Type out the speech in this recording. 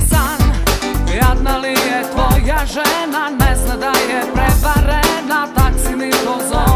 san. Jadna li je tvoja žena? Ne zna da je prevarena Taksi mi to zove